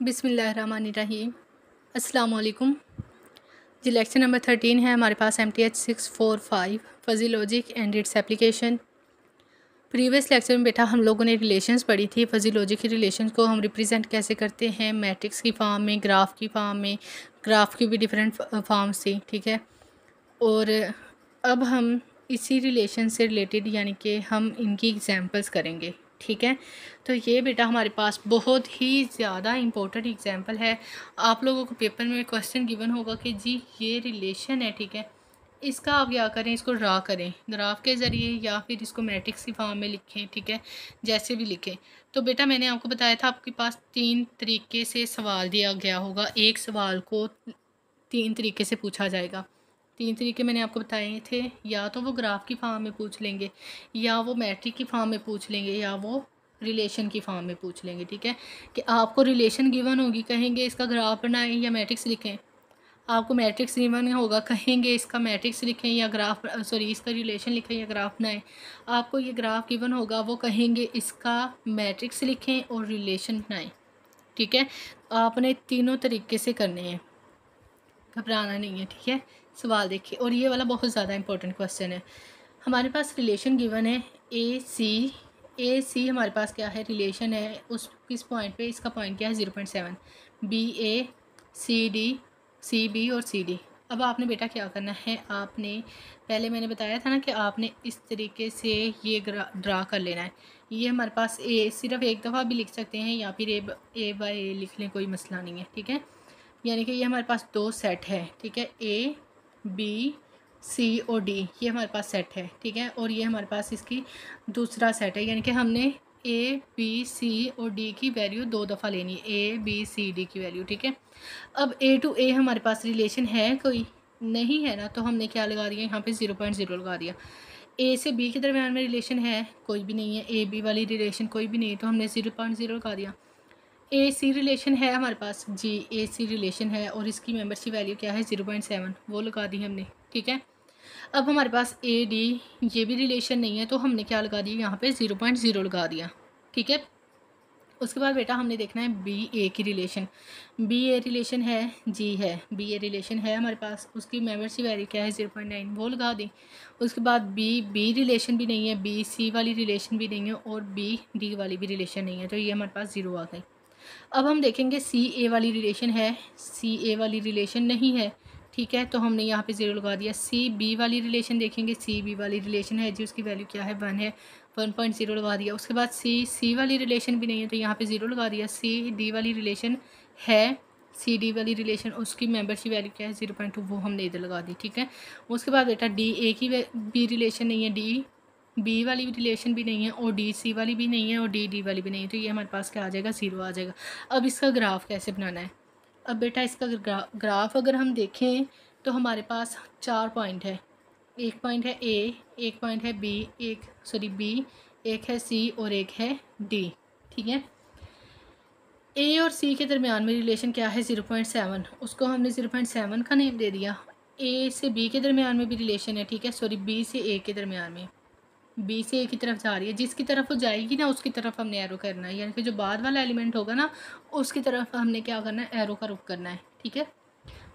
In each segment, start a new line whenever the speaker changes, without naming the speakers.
बिसमीम अस्सलाम जी lecture number thirteen है हमारे पास M T H six four five fuzzy logic and it's application previous lecture में बेटा हम लोगों ने रिलेशंस पढ़ी थी। फजी लॉजिक की रिलेशंस को हम रिप्रेजेंट कैसे करते हैं? मैट्रिक्स की फॉर्म में ग्राफ की फॉर्म में ग्राफ की भी डिफरेंट फॉर्म्स थी, ठीक है? और अब हम इसी रिलेशन से रिलेटेड यानी कि हम इनकी एग्जांपल्स करेंगे। ठीक है? तो ये बेटा हमारे पास बहुत ही ज़्यादा इम्पोर्टेंट एग्ज़ाम्पल है। आप लोगों को पेपर में क्वेश्चन गिवन होगा कि जी, ये रिलेशन है, ठीक है? इसका आप क्या करें? इसको ड्रा करें। ग्राफ के ज़रिए या फिर इसको मैट्रिक्स की फॉर्म में लिखें, ठीक है? जैसे भी लिखें। तो बेटा मैंने आपको बताया था, आपके पास तीन तरीके से सवाल दिया गया होगा। एक सवाल को तीन तरीके से पूछा जाएगा। तीन तरीके मैंने आपको बताए थे, या तो वो ग्राफ की फॉर्म में पूछ लेंगे, या वो मैट्रिक की फॉर्म में पूछ लेंगे, या वो रिलेशन की फॉर्म में पूछ लेंगे, ठीक है? कि आपको रिलेशन गिवन होगी, कहेंगे इसका ग्राफ बनाएँ या मैट्रिक्स लिखें। आपको मैट्रिक्स गिवन होगा, कहेंगे इसका मैट्रिक्स लिखें या ग्राफ, सॉरी, इसका रिलेशन लिखें या ग्राफ बनाएँ। आपको ये ग्राफ गिवन होगा, वो कहेंगे इसका मैट्रिक्स लिखें और रिलेशन बनाएँ, ठीक है? आपने तीनों तरीके से करने हैं। घबराना नहीं है, ठीक है? सवाल देखिए, और ये वाला बहुत ज़्यादा इंपॉर्टेंट क्वेश्चन है। हमारे पास रिलेशन गिवन है ए सी ए सी हमारे पास क्या है? रिलेशन है, उस, किस पॉइंट पे? इसका पॉइंट क्या है? Zero point seven B A C D C B और सी डी अब आपने बेटा क्या करना है? आपने, पहले मैंने बताया था ना कि आपने इस तरीके से ये ड्रा कर लेना है। ये हमारे पास ए सिर्फ़ एक दफ़ा भी लिख सकते हैं, या फिर ए ए बाई ए लिख लें, कोई मसला नहीं है, ठीक है? यानी कि ये हमारे पास दो सेट है, ठीक है? ए बी सी और डी ये हमारे पास सेट है, ठीक है? और ये हमारे पास इसकी दूसरा सेट है, यानी कि हमने ए बी सी और डी की वैल्यू दो दफ़ा लेनी है। ए बी सी डी की वैल्यू ठीक है? अब ए टू ए हमारे पास रिलेशन है कोई? नहीं है ना तो हमने क्या लगा दिया? यहाँ पे ज़ीरो पॉइंट ज़ीरो लगा दिया। ए से बी के दरमियान में रिलेशन है, कोई भी नहीं है। ए बी वाली रिलेशन कोई भी नहीं है तो हमने ज़ीरो पॉइंट ज़ीरो लगा दिया। ए सी रिलेशन है हमारे पास। जी ए सी रिलेशन है और इसकी मेंबरशिप वैल्यू क्या है? ज़ीरो पॉइंट सेवन वो लगा दी हमने, ठीक है? अब हमारे पास ए डी ये भी रिलेशन नहीं है तो हमने क्या लगा दिया? यहाँ पे ज़ीरो पॉइंट ज़ीरो लगा दिया, ठीक है? उसके बाद बेटा हमने देखना है बी ए की रिलेशन बी ए रिलेशन है, जी है। बी ए रिलेशन है हमारे पास। उसकी मेंबरशिप वैल्यू क्या है? ज़ीरो पॉइंट नाइन वो लगा दी। उसके बाद बी बी रिलेशन भी नहीं है। बी सी वाली रिलेशन भी नहीं है और बी डी वाली भी रिलेशन नहीं है। तो ये हमारे पास ज़ीरो आ गई। अब हम देखेंगे सी ए वाली रिलेशन है। सी ए वाली रिलेशन नहीं है, ठीक है? तो हमने यहाँ पे ज़ीरो लगा दिया। सी बी वाली रिलेशन देखेंगे। सी बी वाली रिलेशन है, जी, उसकी वैल्यू क्या है? वन है। वन पॉइंट ज़ीरो लगा दिया। उसके बाद सी सी वाली रिलेशन भी नहीं है तो यहाँ पे ज़ीरो लगा दिया। सी डी वाली रिलेशन है। सी डी वाली रिलेशन उसकी मेंबरशिप वैल्यू क्या है? ज़ीरो पॉइंट टू वो हमने इधर लगा दी, ठीक है? उसके बाद बेटा डी ए की बी रिलेशन नहीं है। डी बी वाली भी रिलेशन भी नहीं है और डी सी वाली भी नहीं है और डी डी वाली भी नहीं है तो ये हमारे पास क्या आ जाएगा? ज़ीरो आ जाएगा। अब इसका ग्राफ कैसे बनाना है? अब बेटा इसका ग्रा, ग्राफ अगर हम देखें तो हमारे पास चार पॉइंट है। एक पॉइंट है ए एक पॉइंट है बी एक सॉरी बी एक है सी और एक है डी। ठीक है? ए और सी के दरमियान में रिलेशन क्या है? Zero point seven. उसको हमने ज़ीरो पॉइंट सेवन का नेम दे दिया। ए से बी के दरमियान में भी रिलेशन है ठीक है? सॉरी बी से ए के दरमियान में। बी से ए की तरफ़ जा रही है। जिसकी तरफ़ वो जाएगी ना, उसकी तरफ़ हमने एरो करना है। यानी कि जो बाद वाला एलिमेंट होगा ना, उसकी तरफ़ हमने क्या करना है? एरो का रुख करना है, ठीक है?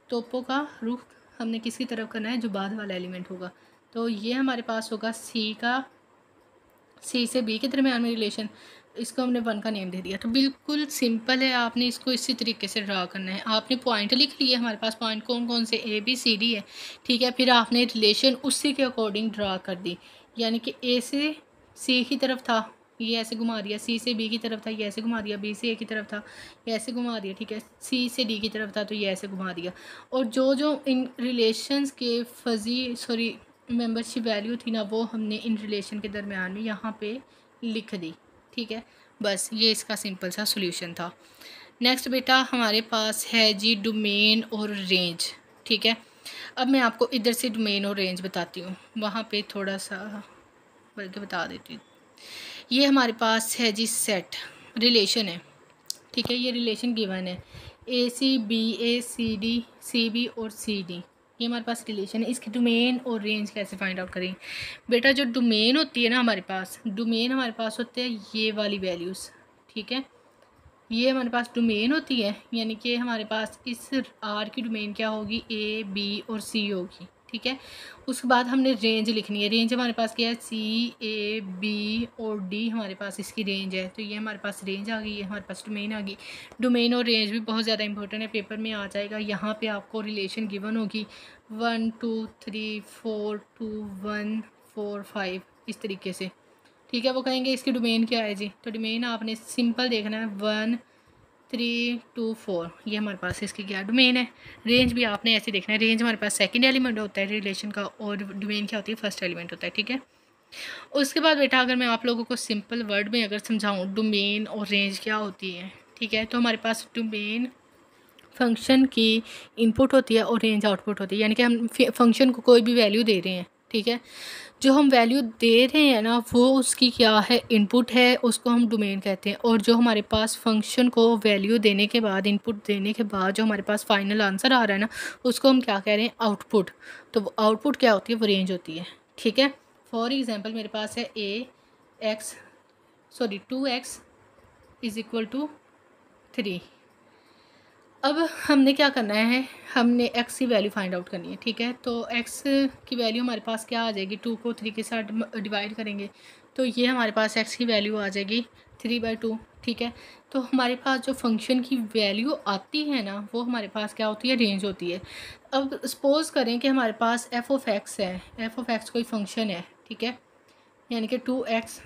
तोपो का रुख हमने किसकी तरफ़ करना है? जो बाद वाला एलिमेंट होगा। तो ये हमारे पास होगा सी का सी से बी के दरमियान में रिलेशन इसको हमने वन का नेम दे दिया। तो बिल्कुल सिंपल है, आपने इसको इसी तरीके से ड्रा करना है। आपने पॉइंट लिख लिए, हमारे पास पॉइंट कौन कौन से? ए बी सी डी है। ठीक है, फिर आपने रिलेशन उसी के अकॉर्डिंग ड्रा कर दी। यानी कि ए से सी की तरफ़ था, ये ऐसे घुमा दिया। सी से बी की तरफ़ था, ये ऐसे घुमा दिया। बी से ए की तरफ़ था, ये ऐसे घुमा दिया। ठीक है सी से डी की तरफ़ था तो ये ऐसे घुमा दिया। और जो जो इन रिलेशंस के फजी सॉरी मेंबरशिप वैल्यू थी ना, वो हमने इन रिलेशन के दरमियान में यहाँ पे लिख दी। ठीक है बस ये इसका सिंपल सा सोल्यूशन था। नेक्स्ट बेटा, हमारे पास है जी डोमेन और रेंज ठीक है? अब मैं आपको इधर से डोमेन और रेंज बताती हूँ। वहाँ पे थोड़ा सा बल्कि बता देती हूँ। ये हमारे पास है जी सेट रिलेशन है, ठीक है? ये रिलेशन गिवन है। A C B A C D C B और सी डी ये हमारे पास रिलेशन है, इसकी डोमेन और रेंज कैसे फाइंड आउट करें? बेटा, जो डोमेन होती है ना हमारे पास डोमेन हमारे पास होते हैं ये वाली वैल्यूज़ ठीक है? ये हमारे पास डोमेन होती है, यानी कि हमारे पास इस आर की डोमेन क्या होगी? ए बी और सी होगी। ठीक है? उसके बाद हमने रेंज लिखनी है। रेंज हमारे पास क्या है? सी ए बी और डी हमारे पास इसकी रेंज है। तो ये हमारे पास रेंज आ गई है हमारे पास डोमेन आ गई। डोमेन और रेंज भी बहुत ज़्यादा इंपॉर्टेंट है। पेपर में आ जाएगा। यहाँ पे आपको रिलेशन गिवन होगी। One two three four two one four five इस तरीके से। ठीक है? वो कहेंगे इसकी डोमेन क्या है जी? तो डोमेन आपने सिंपल देखना है। वन थ्री टू फोर ये हमारे पास इसकी क्या डोमेन है? रेंज भी आपने ऐसे देखना है। रेंज हमारे पास सेकंड एलिमेंट होता है रिलेशन का और डोमेन क्या होती है? फ़र्स्ट एलिमेंट होता है, ठीक है? उसके बाद बेटा, अगर मैं आप लोगों को सिंपल वर्ड में अगर समझाऊँ डोमेन और रेंज क्या होती है, ठीक है? तो हमारे पास डोमेन फ़ंक्शन की इनपुट होती है और रेंज आउटपुट होती है। यानी कि हम फ़ंक्शन को कोई भी वैल्यू दे रहे हैं, ठीक है? जो हम वैल्यू दे रहे हैं ना, वो उसकी क्या है? इनपुट है, उसको हम डोमेन कहते हैं। और जो हमारे पास फ़ंक्शन को वैल्यू देने के बाद इनपुट देने के बाद जो हमारे पास फाइनल आंसर आ रहा है ना, उसको हम क्या कह रहे हैं? आउटपुट तो वो आउटपुट क्या होती है? वो रेंज होती है। ठीक है? फॉर एग्ज़ाम्पल मेरे पास है A X sorry two X is equal to three अब हमने क्या करना है? हमने एक्स की वैल्यू फाइंड आउट करनी है, ठीक है? तो एक्स की वैल्यू हमारे पास क्या आ जाएगी? टू को थ्री के साथ डिवाइड करेंगे। तो ये हमारे पास एक्स की वैल्यू आ जाएगी थ्री बाई टू ठीक है? तो हमारे पास जो फ़ंक्शन की वैल्यू आती है ना, वो हमारे पास क्या होती है? रेंज होती है। अब सपोज़ करें कि हमारे पास एफ़ ऑफ़ एक्स है। एफ़ ऑफ़ एक्स कोई फ़ंक्शन है, ठीक है? यानी कि two X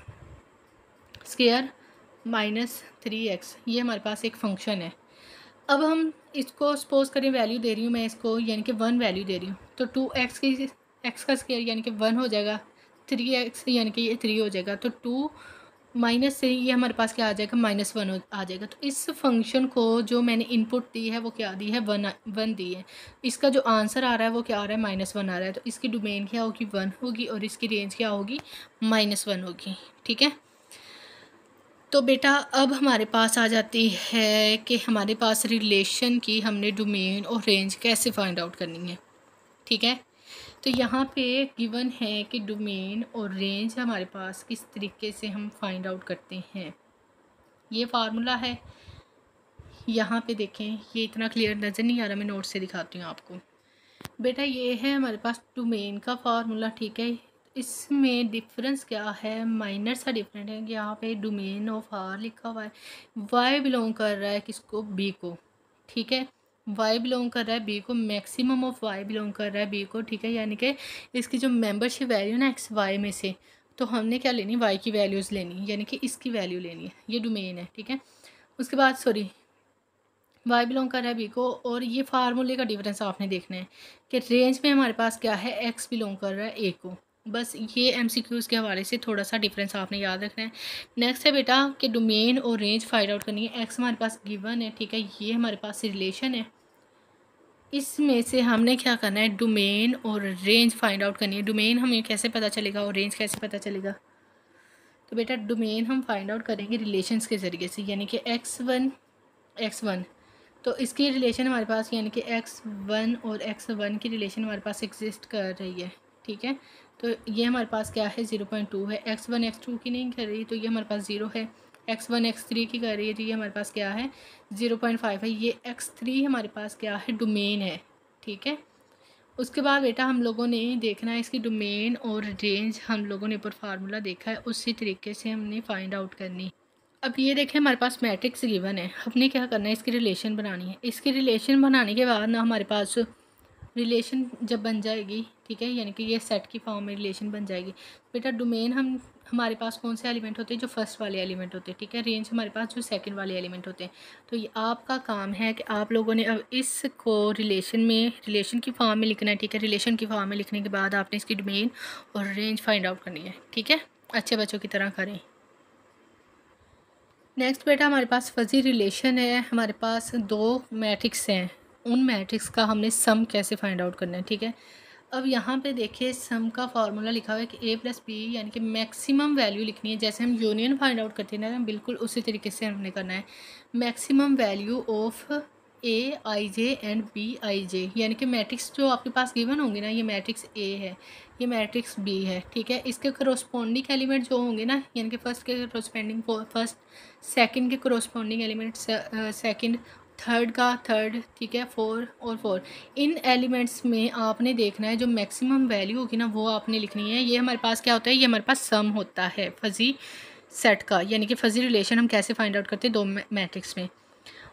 square minus three X ये हमारे पास एक फ़ंक्शन है। अब हम इसको सपोज़ करें वैल्यू दे रही हूँ मैं इसको, यानी कि वन वैल्यू दे रही हूँ। तो टू एक्स की एक्स का स्केयर यानी कि वन हो जाएगा थ्री एक्स यानी कि ये थ्री हो जाएगा तो टू माइनस से ये हमारे पास क्या आ जाएगा? माइनस वन आ जाएगा। तो इस फ़ंक्शन को जो मैंने इनपुट दी है, वो क्या दी है? वन वन दी है। इसका जो आंसर आ रहा है, वो क्या आ रहा है? माइनस वन आ रहा है। तो इसकी डोमेन क्या होगी? वन होगी और इसकी रेंज क्या होगी? माइनस वन होगी। ठीक है? तो बेटा, अब हमारे पास आ जाती है कि हमारे पास रिलेशन की हमने डोमेन और रेंज कैसे फाइंड आउट करनी है। ठीक है? तो यहाँ पे गिवन है कि डोमेन और रेंज हमारे पास किस तरीके से हम फाइंड आउट करते हैं। ये फार्मूला है। यहाँ पे देखें, ये इतना क्लियर नज़र नहीं आ रहा, मैं नोट से दिखाती हूँ आपको। बेटा, ये है हमारे पास डोमेन का फार्मूला ठीक है? इसमें डिफरेंस क्या है? माइनर सा डिफरेंट है कि यहाँ पे डोमेन ऑफ़ आर लिखा हुआ है। वाई बिलोंग कर रहा है किसको? बी को। ठीक है? वाई बिलोंग कर रहा है बी को। मैक्सिमम ऑफ़ वाई बिलोंग कर रहा है बी को। ठीक है? यानी कि इसकी जो मेंबरशिप वैल्यू ना एक्स वाई में से तो हमने क्या लेनी? वाई की वैल्यूज़ लेनी। यानी कि इसकी वैल्यू लेनी है। ये डोमेन है। ठीक है? उसके बाद सॉरी वाई बिलोंग कर रहा है बी को। और ये फार्मूले का डिफरेंस आपने देखना है कि रेंज में हमारे पास क्या है? एक्स बिलोंग कर रहा है ए को। बस ये एम सी क्यूज़ के हवाले से थोड़ा सा डिफरेंस आपने याद रखना है। नेक्स्ट है बेटा कि डोमेन और रेंज फाइंड आउट करनी है। एक्स हमारे पास गिवन है, ठीक है? ये हमारे पास रिलेशन है। इसमें से हमने क्या करना है? डोमेन और रेंज फाइंड आउट करनी है। डोमेन हमें कैसे पता चलेगा और रेंज कैसे पता चलेगा? तो बेटा डोमेन हम फाइंड आउट करेंगे रिलेशंस के ज़रिए से, यानी कि एक्स वन एक्स वन तो इसकी रिलेशन हमारे पास, यानी कि एक्स वन और एक्स वन की रिलेशन हमारे पास एग्जिस्ट कर रही है, ठीक है? तो ये हमारे पास क्या है? ज़ीरो पॉइंट टू है। एक्स वन एक्स टू की नहीं कर रही तो ये हमारे पास ज़ीरो है। एक्स वन एक्स थ्री की कर रही है तो ये हमारे पास क्या है? ज़ीरो पॉइंट फाइव है। ये एक्स थ्री हमारे पास क्या है? डोमेन है। ठीक है? उसके बाद बेटा हम लोगों ने देखना है इसकी डोमेन और रेंज हम लोगों ने ऊपर फार्मूला देखा है। उसी तरीके से हमने फाइंड आउट करनी। अब ये देखें, हमारे पास मैट्रिक्स गिवन है। हमने क्या करना है? इसकी रिलेशन बनानी है। इसकी रिलेशन बनाने के बाद ना हमारे पास रिलेशन जब बन जाएगी, ठीक है? यानी कि ये सेट की फॉर्म में रिलेशन बन जाएगी। बेटा डोमेन हम, हमारे पास कौन से एलिमेंट होते हैं? जो फ़र्स्ट वाले एलिमेंट होते हैं, ठीक है? रेंज हमारे पास जो सेकंड वाले एलिमेंट होते हैं। तो ये आपका काम है कि आप लोगों ने अब इसको रिलेशन में रिलेशन की फॉर्म में लिखना है, ठीक है? रिलेशन की फॉर्म में लिखने के बाद आपने इसकी डोमेन और रेंज फाइंड आउट करनी है, ठीक है? अच्छे बच्चों की तरह करें। नेक्स्ट बेटा, हमारे पास फजी रिलेशन है, हमारे पास दो मैट्रिक्स हैं। उन मैट्रिक्स का हमने सम कैसे फाइंड आउट करना है, ठीक है? अब यहाँ पे देखिए, सम का फार्मूला लिखा हुआ है कि ए प्लस बी यानी कि मैक्सिमम वैल्यू लिखनी है। जैसे हम यूनियन फाइंड आउट करते हैं ना बिल्कुल उसी तरीके से हमने करना है। Maximum value of A I J and B I J यानी कि मैट्रिक्स जो आपके पास गिवन होंगे ना, ये मैट्रिक्स ए है, ये मैट्रिक्स बी है, ठीक है? इसके करोस्पॉन्डिंग एलिमेंट जो होंगे ना, यानी कि फ़र्स्ट के करोस्पॉन्डिंग फ़र्स्ट सेकंड के करोस्पॉन्डिंग एलिमेंट सेकंड थर्ड का थर्ड ठीक है फोर और फोर इन एलिमेंट्स में आपने देखना है जो मैक्सिमम वैल्यू होगी ना, वो आपने लिखनी है। ये हमारे पास क्या होता है? ये हमारे पास सम होता है फजी सेट का। यानी कि फजी रिलेशन हम कैसे फाइंड आउट करते हैं? दो मैट्रिक्स में।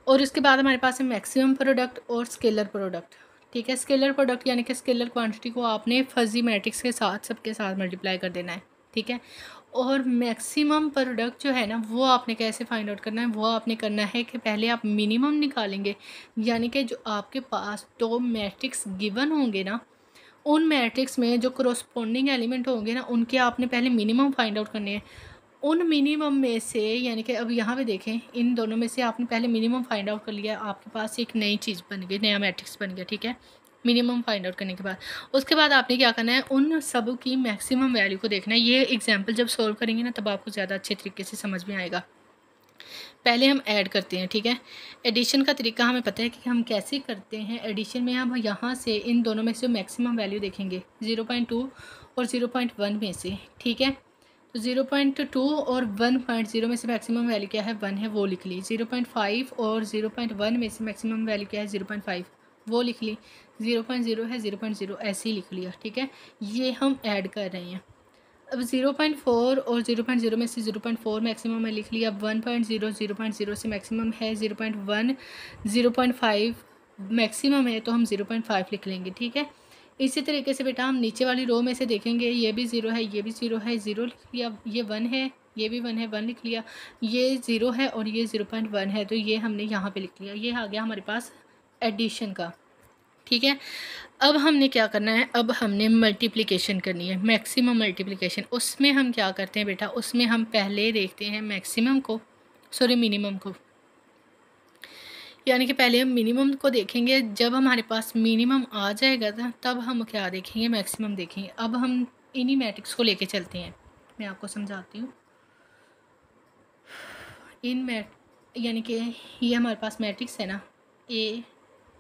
और उसके बाद हमारे पास है मैक्सिमम प्रोडक्ट और स्केलर प्रोडक्ट ठीक है स्केलर प्रोडक्ट यानी कि स्केलर क्वांटिटी को आपने फजी मैट्रिक्स के साथ, सबके साथ मल्टीप्लाई कर देना है। ठीक है? और मैक्सिमम प्रोडक्ट जो है ना, वो आपने कैसे फाइंड आउट करना है? वो आपने करना है कि पहले आप मिनिमम निकालेंगे। यानी कि जो आपके पास दो मैट्रिक्स गिवन होंगे ना, उन मैट्रिक्स में जो करस्पॉन्डिंग एलिमेंट होंगे ना, उनके आपने पहले मिनिमम फाइंड आउट करने हैं। उन मिनिमम में से, यानी कि अब यहाँ पे देखें, इन दोनों में से आपने पहले मिनिमम फाइंड आउट कर लिया, आपके पास एक नई चीज़ बन गई, नया मैट्रिक्स बन गया, ठीक है? मिनिमम फाइंड आउट करने के बाद। उसके बाद आपने क्या करना है? उन सब की मैक्सिमम वैल्यू को देखना है। ये एग्ज़ाम्पल जब सॉल्व करेंगे ना, तब आपको ज़्यादा अच्छे तरीके से समझ में आएगा। पहले हम ऐड करते हैं, ठीक है? एडिशन का तरीका हमें पता है कि हम कैसे करते हैं। एडिशन में हम यहाँ से इन दोनों में से मैक्सिमम वैल्यू देखेंगे। ज़ीरो पॉइंट टू और ज़ीरो पॉइंट वन में से, ठीक है? तो ज़ीरो पॉइंट टू और वन पॉइंट ज़ीरो में से मैक्सिमम वैल्यू क्या है? वन है, वो लिख ली। ज़ीरो पॉइंट फाइव और ज़ीरो पॉइंट वन में से मैक्सिमम वैल्यू क्या है? Zero point five. वो लिख ली ज़ीरो पॉइंट ज़ीरो है ज़ीरो पॉइंट ज़ीरो ऐसे ही लिख लिया ठीक है ये हम ऐड कर रहे हैं अब ज़ीरो पॉइंट फोर और ज़ीरो पॉइंट ज़ीरो में से ज़ीरो पॉइंट फोर मैक्सिमम है लिख लिया अब one point zero zero point zero से मैक्सिमम है zero point one zero point five maximum है तो हम ज़ीरो पॉइंट फाइव लिख लेंगे ठीक है इसी तरीके से बेटा हम नीचे वाली रो में से देखेंगे ये भी ज़ीरो है ये भी ज़ीरो है ज़ीरो लिख लिया ये वन है ये भी वन है वन लिख लिया ये ज़ीरो है और ये ज़ीरो पॉइंट वन है तो ये हमने यहाँ पे लिख लिया ये आ गया हमारे पास एडिशन का, ठीक है? अब हमने क्या करना है? अब हमने मल्टीप्लिकेशन करनी है मैक्सिमम मल्टीप्लिकेशन उसमें हम क्या करते हैं बेटा? उसमें हम पहले देखते हैं मैक्सिमम को सॉरी मिनिमम को। यानी कि पहले हम मिनिमम को देखेंगे, जब हमारे पास मिनिमम आ जाएगा ना, तब हम क्या देखेंगे? मैक्सिमम देखेंगे। अब हम इन्हीं मैट्रिक्स को लेके चलते हैं। मैं आपको समझाती हूँ। इन मैट यानी कि ये हमारे पास मैट्रिक्स है ना ए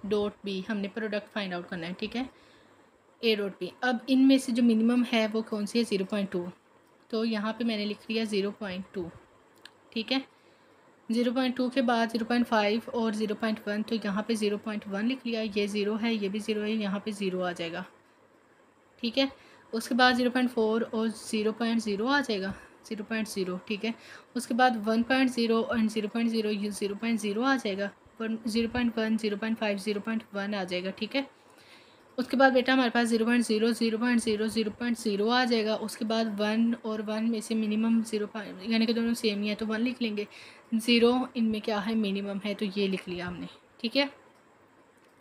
डॉट बी हमने प्रोडक्ट फाइंड आउट करना है ठीक है ए डॉट बी अब इनमें से जो मिनिमम है वो कौन सी है ज़ीरो पॉइंट टू तो यहाँ पे मैंने लिख लिया ज़ीरो पॉइंट टू ठीक है ज़ीरो पॉइंट टू के बाद ज़ीरो पॉइंट फाइव और ज़ीरो पॉइंट वन तो यहाँ पे ज़ीरो पॉइंट वन लिख लिया ये ज़ीरो है ये भी ज़ीरो है यहाँ पे ज़ीरो आ जाएगा ठीक है उसके बाद ज़ीरो पॉइंट फोर और ज़ीरो पॉइंट ज़ीरो आ जाएगा ज़ीरो पॉइंट ज़ीरो ठीक है उसके बाद one point zero and zero point zero zero point zero आ जाएगा zero point one, zero point five, zero point one आ जाएगा, ठीक है? उसके बाद बेटा हमारे पास zero point zero zero point zero zero point zero आ जाएगा। उसके बाद वन और वन में से मिनिमम ज़ीरो पॉइंट, यानी कि दोनों सेम ही है तो वन लिख लेंगे। ज़ीरो इनमें क्या है? मिनिमम है तो ये लिख लिया हमने, ठीक है?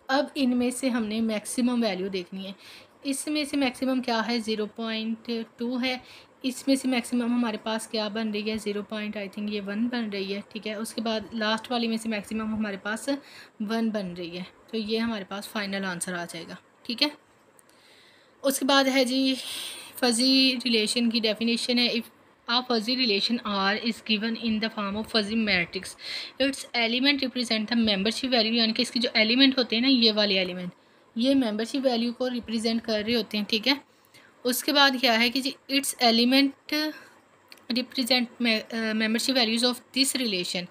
अब इनमें से हमने मैक्सिमम वैल्यू देखनी है। इसमें से मैक्सिमम क्या है? ज़ीरो पॉइंट टू है। इसमें से मैक्सिमम हमारे पास क्या बन रही है? ज़ीरो पॉइंट आई थिंक ये वन बन रही है, ठीक है? उसके बाद लास्ट वाली में से मैक्सिमम हमारे पास वन बन रही है तो ये हमारे पास फाइनल आंसर आ जाएगा, ठीक है? उसके बाद है जी फजी रिलेशन की डेफिनेशन है। If a fuzzy relation R is given in the form of fuzzy matrix, its element represent the membership value, यानी कि इसके जो एलिमेंट होते हैं ना, ये वाले एलिमेंट ये membership वैल्यू को represent कर रहे होते हैं, ठीक है? उसके बाद क्या है कि ji it's element represent membership values of this relation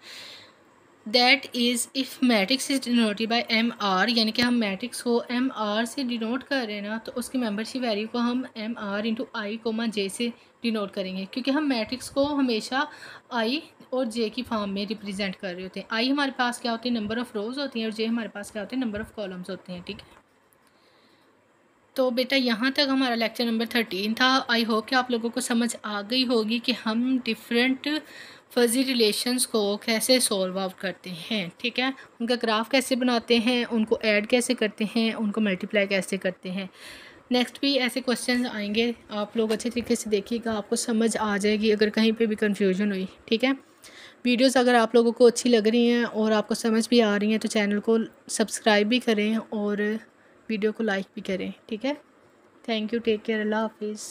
that is if matrix is denoted by M R यानी कि हम मैट्रिक्स को एम आर से डिनोट कर रहे हैं ना तो उसकी मेम्बरशिप वैल्यू को हम M R into I comma J से डिनोट करेंगे। क्योंकि हम मैट्रिक्स को हमेशा आई और जे की फॉर्म में रिप्रेजेंट कर रहे होते हैं। आई हमारे पास क्या होते हैं? नंबर ऑफ़ रोज़ होती हैं और जे हमारे पास क्या होते हैं? नंबर ऑफ़ कॉलम्स होते हैं, ठीक है? तो बेटा यहाँ तक हमारा लेक्चर नंबर थर्टीन था। आई होप कि आप लोगों को समझ आ गई होगी कि हम डिफरेंट फर्जी रिलेशंस को कैसे सॉल्व आउट करते हैं, ठीक है? उनका ग्राफ कैसे बनाते हैं, उनको ऐड कैसे करते हैं, उनको मल्टीप्लाई कैसे करते हैं। नेक्स्ट भी ऐसे क्वेश्चन आएँगे। आप लोग अच्छे तरीके से देखिएगा, आपको समझ आ जाएगी अगर कहीं पे भी कन्फ्यूज़न हुई, ठीक है? वीडियोस अगर आप लोगों को अच्छी लग रही हैं और आपको समझ भी आ रही हैं तो चैनल को सब्सक्राइब भी करें और वीडियो को लाइक भी करें ठीक है? थैंक यू टेक केयर अल्लाह हाफिज़